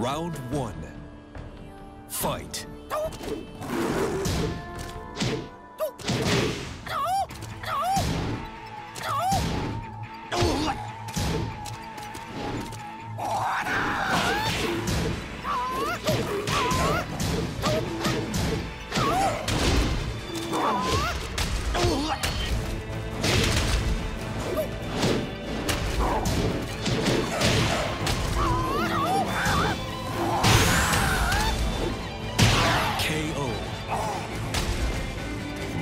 Round one. Fight.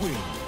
win.